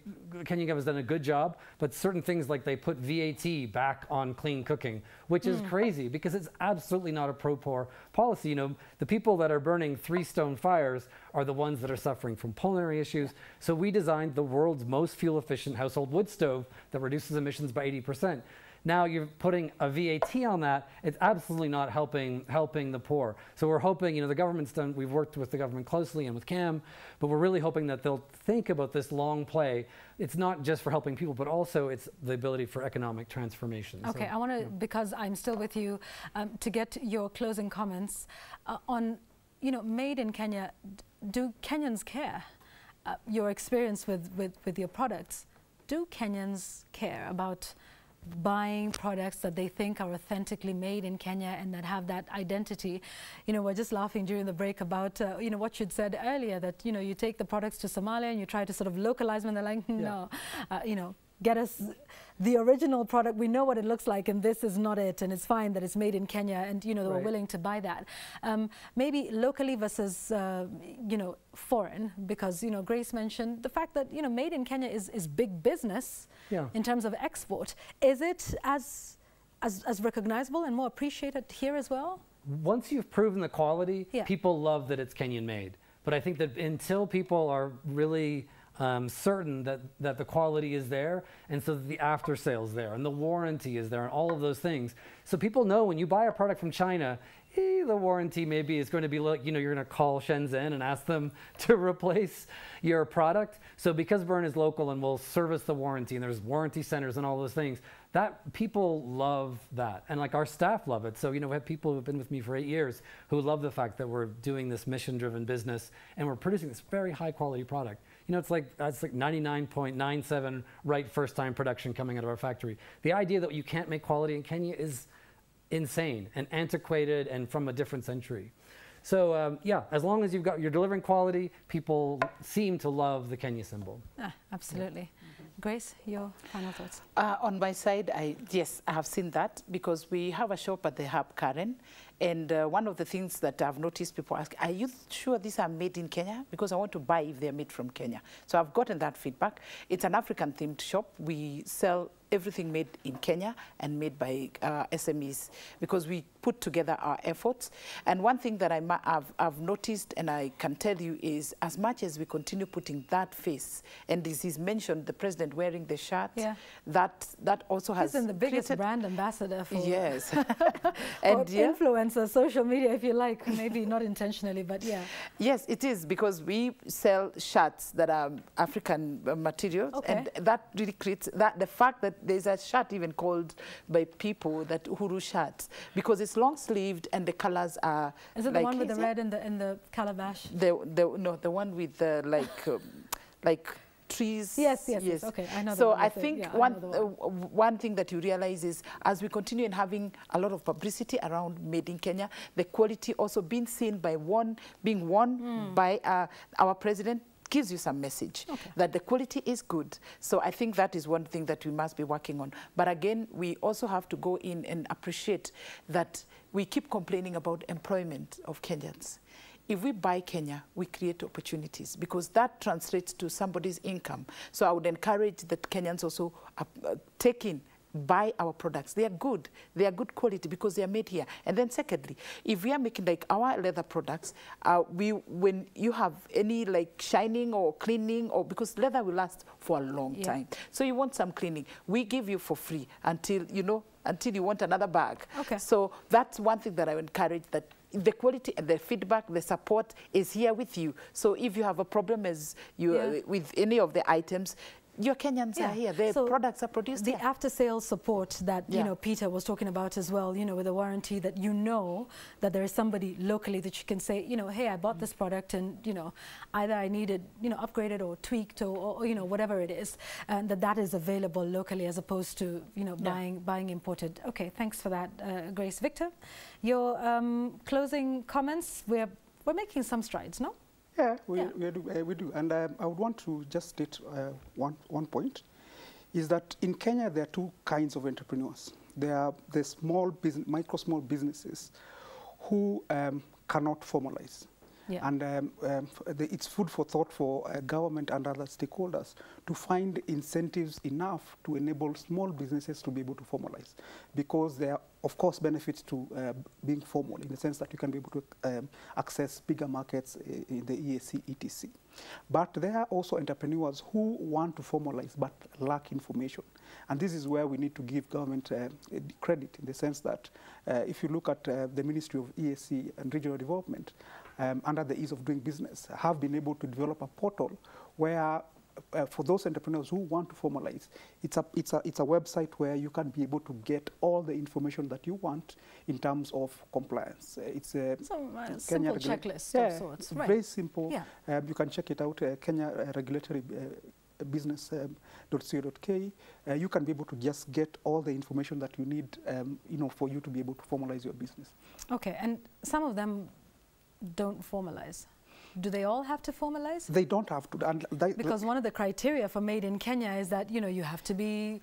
Kenya Gov has done a good job, but certain things like they put VAT back on clean cooking, which is mm. crazy because it's absolutely not a pro-poor policy. You know, the people that are burning three stone fires are the ones that are suffering from pulmonary issues. So we designed the world's most fuel efficient household wood stove that reduces emissions by 80%. Now you're putting a VAT on that. It's absolutely not helping helping the poor. So we're hoping, you know, the government's done. We've worked with the government closely and with KAM, but we're really hoping that they'll think about this long play. It's not just for helping people, but also it's the ability for economic transformation. Okay, so, I want to, yeah. because I'm still with you, um, to get your closing comments uh, on, you know, made in Kenya. Do Kenyans care? Uh, your experience with, with, with your products. Do Kenyans care about? Buying products that they think are authentically made in Kenya and that have that identity. You know, we're just laughing during the break about, uh, you know, what you'd said earlier, that, you know, you take the products to Somalia and you try to sort of localize them and they're like, no, yeah. uh, you know, get us the original product. We know what it looks like, and this is not it, and it's fine that it's made in Kenya, and you know they Right. were willing to buy that. Um, maybe locally versus uh, you know foreign, because you know Grace mentioned the fact that you know made in Kenya is is big business Yeah. in terms of export. Is it as as, as recognizable and more appreciated here as well? once you've proven the quality, Yeah. people love that it's Kenyan made. But I think that until people are really um, certain that, that the quality is there, and so the after sales there, and the warranty is there, and all of those things. So people know when you buy a product from China, eh, the warranty maybe is going to be like, you know, you're going to call Shenzhen and ask them to replace your product. So because Burn is local and will service the warranty, and there's warranty centers and all those things, that people love that. And like our staff love it. So, you know, we have people who've been with me for eight years who love the fact that we're doing this mission driven business and we're producing this very high quality product. You know, it's like it's like 99.97 right first time production coming out of our factory. The idea that you can't make quality in Kenya is insane and antiquated and from a different century. So um, yeah, as long as you've got you're delivering quality, people seem to love the Kenya symbol. Ah, absolutely. Grace, your final thoughts. Uh, on my side, I yes, I have seen that because we have a shop at the Hub, Karen, and uh, one of the things that I've noticed people ask, are you sure these are made in Kenya? Because I want to buy if they're made from Kenya. So I've gotten that feedback. It's an African themed shop. We sell everything made in Kenya and made by uh, SMEs because we put together our efforts. And one thing that I ma- I've, I've noticed and I can tell you is as much as we continue putting that face, and this is mentioned, the president wearing the shirt, Yeah. that, that also has He's the biggest brand ambassador for Yes. and yeah, influencer, social media, if you like. Maybe not intentionally, but yeah. yes, it is because we sell shirts that are African uh, materials, Okay. and that really creates that the fact that there's a shirt even called by people that Huru shirts because it's long sleeved and the colors are. Is it the one with the red and the in the calabash? The, the no, the one with the like, um, like trees. Yes, yes, yes. Okay, I know So I think yeah, I one uh, one thing that you realize is as we continue in having a lot of publicity around made in Kenya, the quality also being seen by one, being worn Hmm. by uh, our president gives you some message that the quality is good. So I think that is one thing that we must be working on. But again, we also have to go in and appreciate that we keep complaining about employment of Kenyans. If we buy Kenya, we create opportunities because that translates to somebody's income. So I would encourage that Kenyans also uh, take in buy our products. They are good. They are good quality because they are made here. And then secondly, if we are making like our leather products, uh, we when you have any like shining or cleaning or because leather will last for a long Yeah. time. So you want some cleaning, we give you for free until you know until you want another bag. Okay. So that's one thing that I encourage that the quality and the feedback, the support is here with you. So if you have a problem as you Yeah. uh, with any of the items, your Kenyans are here. The So products are produced the after sales support that you know Peter was talking about as well you know with a warranty that you know that there is somebody locally that you can say you know hey I bought this product and you know either I needed you know upgraded or tweaked or, or you know whatever it is and that that is available locally as opposed to you know Yeah. buying buying imported. Okay thanks for that uh, Grace. Victor your um, closing comments we're we're making some strides no Yeah, we, Yeah. We, do, uh, we do. And um, I would want to just state uh, one, one point, is that in Kenya there are two kinds of entrepreneurs. There are the small business, micro small businesses who um, cannot formalize. Yeah. And um, um, the, it's food for thought for uh, government and other stakeholders to find incentives enough to enable small businesses to be able to formalize. Because there are, of course, benefits to uh, being formal in the sense that you can be able to um, access bigger markets uh, in the EAC, etc. But there are also entrepreneurs who want to formalize but lack information. And this is where we need to give government uh, credit in the sense that uh, if you look at uh, the Ministry of EAC and Regional Development, um, under the ease of doing business, have been able to develop a portal where uh, for those entrepreneurs who want to formalize, it's a, it's, a, it's a website where you can be able to get all the information that you want in terms of compliance. Uh, it's a Some, uh, Kenya simple checklist yeah, of sorts, right. Very simple. Yeah. Um, you can check it out, uh, Kenya uh, Regulatory uh, Business um. Uh, you can be able to just get all the information that you need, um, you know, for you to be able to formalize your business. Okay, and some of them don't formalize. do they all have to formalize? They don't have to. And they, because one of the criteria for made in Kenya is that you know you have to be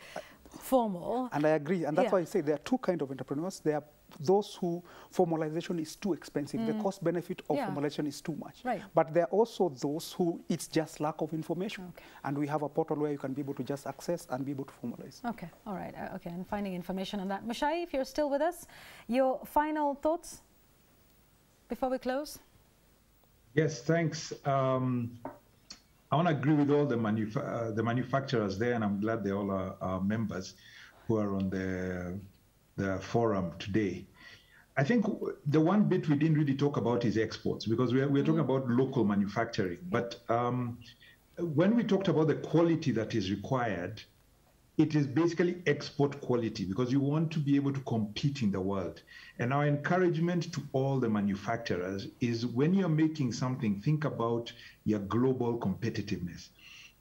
formal. And I agree, and that's Yeah. why I say there are two kind of entrepreneurs. There are those who formalization is too expensive. The cost benefit of Yeah. formalization is too much. Right. But there are also those who it's just lack of information. Okay. And we have a portal where you can be able to just access and be able to formalize. Okay, all right, uh, okay, and finding information on that. Muchai, if you're still with us, your final thoughts before we close? Yes, thanks. Um, I want to agree with all the, manuf- uh, the manufacturers there, and I'm glad they all are, are members who are on the, the forum today. I think the one bit we didn't really talk about is exports because we're, we're talking about local manufacturing. But um, when we talked about the quality that is required, it is basically export quality because you want to be able to compete in the world. And our encouragement to all the manufacturers is when you're making something, think about your global competitiveness.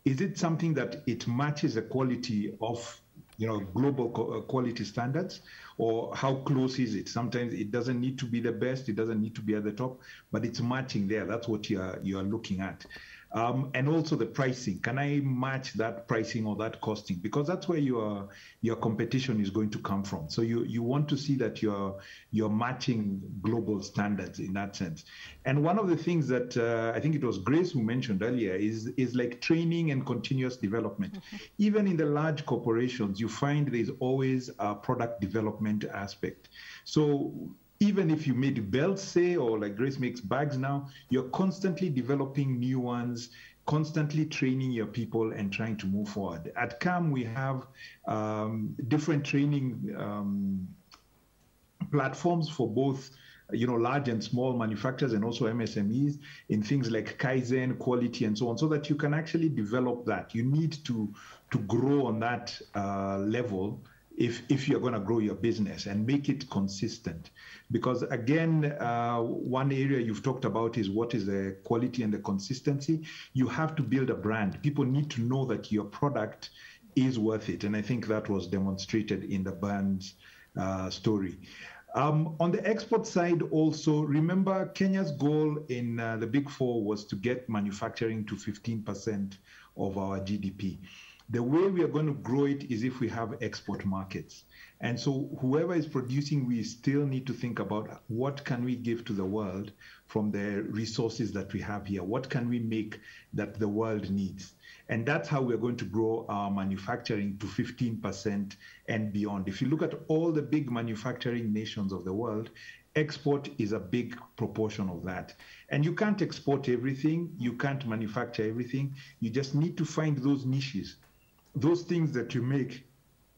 Is it something that it matches the quality of you know global uh, quality standards or how close is it sometimes it doesn't need to be the best it doesn't need to be at the top but it's matching there that's what you are you are looking at um, and also the pricing. Can i match that pricing or that costing? Because that's where your your competition is going to come from. So you you want to see that you're you're matching global standards in that sense. And one of the things that uh, i think it was grace who mentioned earlier is is like training and continuous development. Even in the large corporations you find there's always a product development aspect. So even if you made belts, say, or like Grace makes bags now, you're constantly developing new ones, constantly training your people and trying to move forward. At KAM, we have um, different training um, platforms for both you know large and small manufacturers and also MSMEs in things like kaizen quality and so on so that you can actually develop that you need to to grow on that uh, level if if you're going to grow your business and make it consistent. Because again uh, one area you've talked about is what is the quality and the consistency. You have to build a brand. People need to know that your product is worth it. And i think that was demonstrated in the band's uh, story. Um, on the export side, also, remember Kenya's goal in uh, the Big Four was to get manufacturing to 15% of our GDP. The way we are going to grow it is if we have export markets. And so whoever is producing, we still need to think about what can we give to the world from the resources that we have here? What can we make that the world needs? And that's how we're going to grow our manufacturing to 15% and beyond. If you look at all the big manufacturing nations of the world, export is a big proportion of that. And you can't export everything, you can't manufacture everything. You just need to find those niches, those things that you make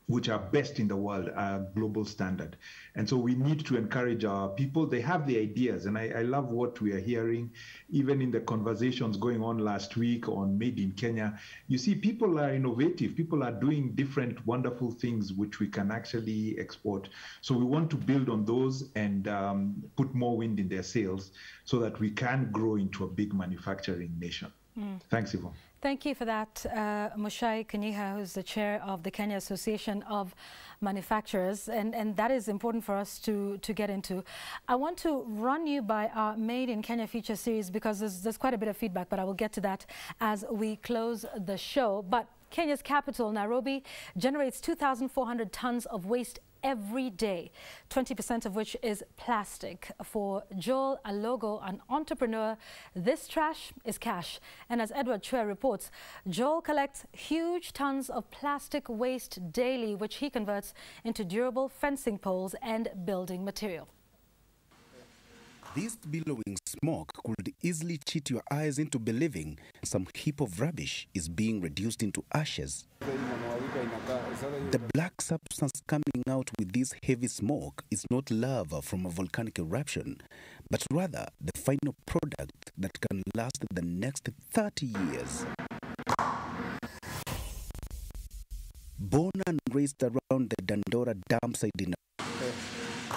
which are best in the world, are global standard. And so we need to encourage our people. They have the ideas, and I, I, love what we are hearing, even in the conversations going on last week on Made in Kenya. You see, people are innovative. People are doing different wonderful things which we can actually export. So we want to build on those and um, put more wind in their sails so that we can grow into a big manufacturing nation. Mm. Thanks, Yvonne. Thank you for that, uh, Muchai Kunyiha, who's the chair of the Kenya Association of Manufacturers, and, and that is important for us to, to get into. I want to run you by our Made in Kenya feature series because there's, there's quite a bit of feedback, but I will get to that as we close the show. But Kenya's capital, Nairobi, generates 2,400 tons of waste every day, 20% of which is plastic. For Joel Alogo, an entrepreneur, this trash is cash. And as Edward Chweya reports, Joel collects huge tons of plastic waste daily, which he converts into durable fencing poles and building material. This billowing smoke could easily cheat your eyes into believing some heap of rubbish is being reduced into ashes. The black substance coming out with this heavy smoke is not lava from a volcanic eruption, but rather the final product that can last the next 30 years. Born and raised around the Dandora dam site in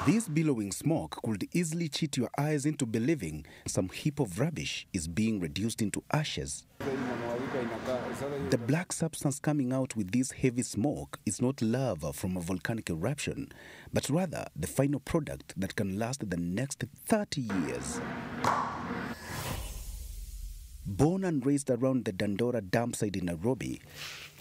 this billowing smoke could easily cheat your eyes into believing some heap of rubbish is being reduced into ashes. The black substance coming out with this heavy smoke is not lava from a volcanic eruption, but rather the final product that can last the next 30 years. Born and raised around the Dandora dam site in Nairobi,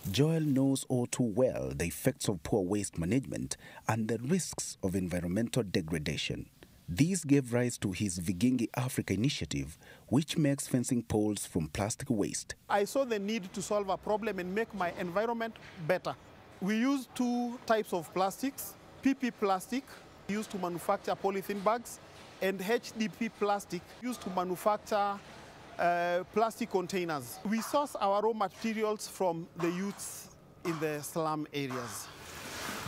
Joel knows all too well the effects of poor waste management and the risks of environmental degradation. These gave rise to his Vigingi Africa initiative, which makes fencing poles from plastic waste. I saw the need to solve a problem and make my environment better. We use two types of plastics, PP plastic, used to manufacture polythene bags, and HDP plastic, used to manufacture uh, plastic containers. We source our raw materials from the youths in the slum areas.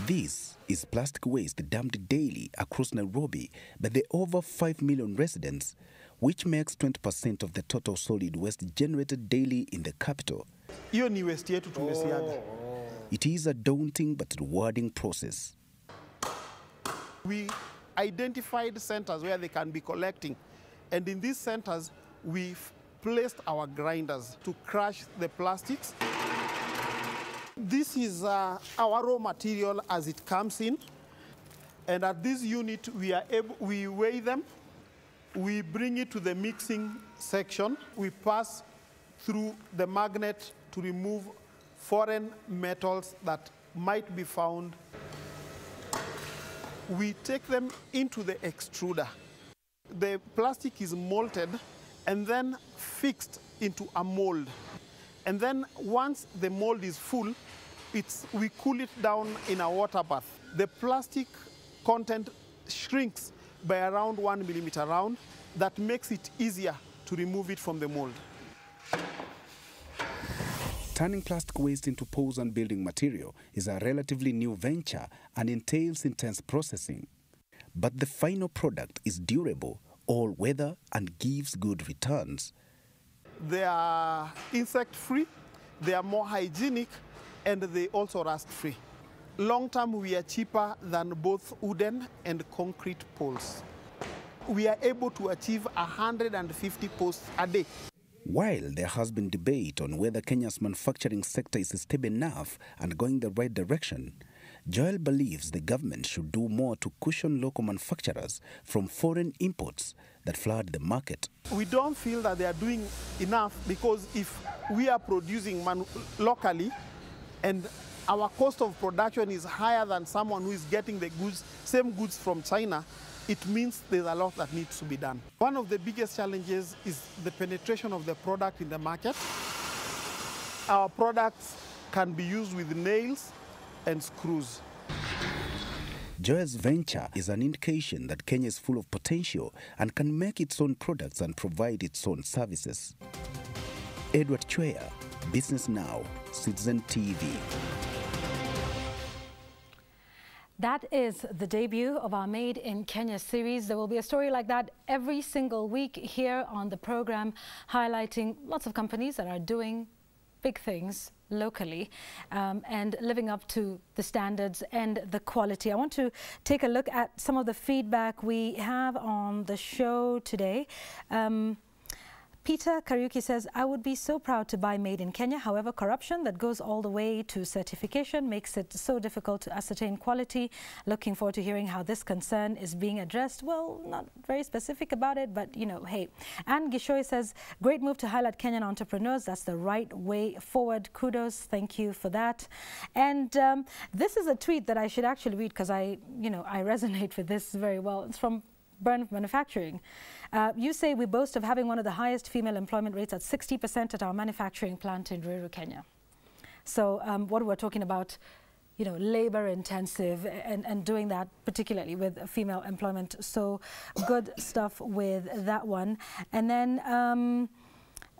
This is plastic waste dumped daily across Nairobi by the over 5 million residents, which makes 20% of the total solid waste generated daily in the capital. Hiyo ni waste yetu tumesiaga. It is a daunting but rewarding process. We identified centers where they can be collecting, and in these centers, we've placed our grinders to crush the plastics. This is uh, our raw material as it comes in, and at this unit, we are able, we weigh them, we bring it to the mixing section, we pass through the magnet to remove foreign metals that might be found. We take them into the extruder. The plastic is molted and then fixed into a mold. And then once the mold is full, it's, we cool it down in a water bath. The plastic content shrinks by around one millimeter round. That makes it easier to remove it from the mold. Turning plastic waste into poles and building material is a relatively new venture and entails intense processing. But the final product is durable, all weather, and gives good returns. They are insect free, they are more hygienic, and they also rust free. Long term, we are cheaper than both wooden and concrete poles. We are able to achieve 150 posts a day. While there has been debate on whether Kenya's manufacturing sector is stable enough and going the right direction, Joel believes the government should do more to cushion local manufacturers from foreign imports that flood the market. We don't feel that they are doing enough because if we are producing locally and our cost of production is higher than someone who is getting the goods, same goods from China, it means there's a lot that needs to be done. One of the biggest challenges is the penetration of the product in the market. Our products can be used with nails and screws. Joel's venture is an indication that Kenya is full of potential and can make its own products and provide its own services. Edward Chweya, Business Now, Citizen TV. That is the debut of our Made in Kenya series. There will be a story like that every single week here on the program, highlighting lots of companies that are doing big things locally um, and living up to the standards and the quality. I want to take a look at some of the feedback we have on the show today. Um, Peter Kariuki says, I would be so proud to buy made in Kenya. However, corruption that goes all the way to certification makes it so difficult to ascertain quality. Looking forward to hearing how this concern is being addressed. Well, not very specific about it, but you know, hey. Anne Gishoy says, great move to highlight Kenyan entrepreneurs. That's the right way forward. Kudos. Thank you for that. And um, this is a tweet that I should actually read because I, you know, I resonate with this very well. It's from Burn Manufacturing. Uh, you say we boast of having one of the highest female employment rates at 60% at our manufacturing plant in Ruiru, Kenya. So um, what we're talking about, you know, labor intensive and, and doing that particularly with female employment. So good stuff with that one. And then um,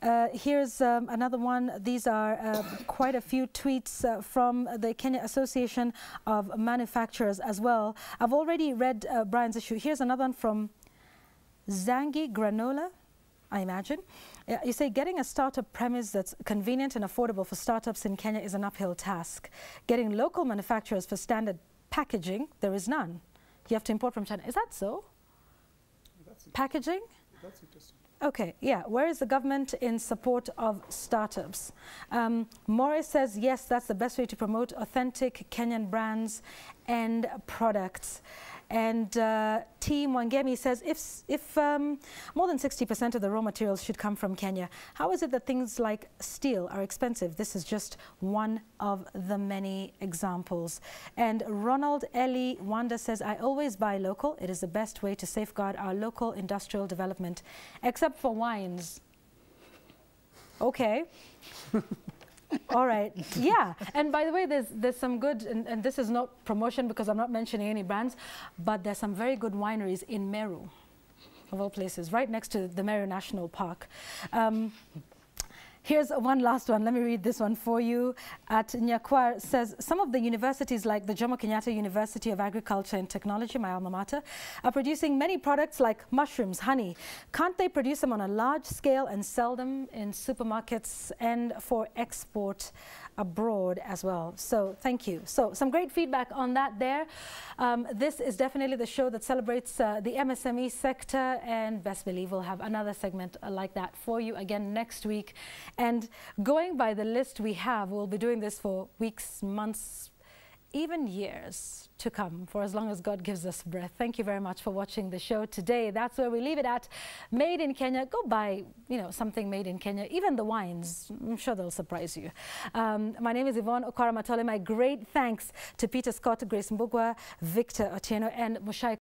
uh, here's um, another one. These are uh, quite a few tweets uh, from the Kenya Association of Manufacturers as well. I've already read uh, Brian's issue. Here's another one from Zangi Granola, I imagine. Uh, you say getting a startup premise that's convenient and affordable for startups in Kenya is an uphill task. Getting local manufacturers for standard packaging, there is none. You have to import from China. Is that so? Packaging? That's interesting. Okay, yeah. Where is the government in support of startups? Um, Morris says, yes, that's the best way to promote authentic Kenyan brands and products. And uh, Team Wangemi says if, if um, more than 60% of the raw materials should come from Kenya, how is it that things like steel are expensive? This is just one of the many examples. And Ronald Eli Wanda says, I always buy local. It is the best way to safeguard our local industrial development, except for wines. Okay. All right. Yeah. And by the way, there's there's some good, and, and, this is not promotion because I'm not mentioning any brands, but there's some very good wineries in Meru, of all places, right next to the Meru National Park. Um, Here's one last one. Let me read this one for you. At Nyakwar says, some of the universities like the Jomo Kenyatta University of Agriculture and Technology, my alma mater, are producing many products like mushrooms, honey. Can't they produce them on a large scale and sell them in supermarkets and for export abroad as well. So thank you. So some great feedback on that there. Um, this is definitely the show that celebrates uh, the MSME sector and best believe we'll have another segment like that for you again next week. And going by the list we have, we'll be doing this for weeks, months, even years to come for as long as God gives us breath. Thank you very much for watching the show today. That's where we leave it at. Made in Kenya. Go buy, you know, something made in Kenya. Even the wines. I'm sure they'll surprise you. Um, my name is Yvonne Okwara Matole. My great thanks to Peter Scott, Grace Mbugwa, Victor Otieno, and Muchai